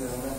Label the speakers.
Speaker 1: Yeah.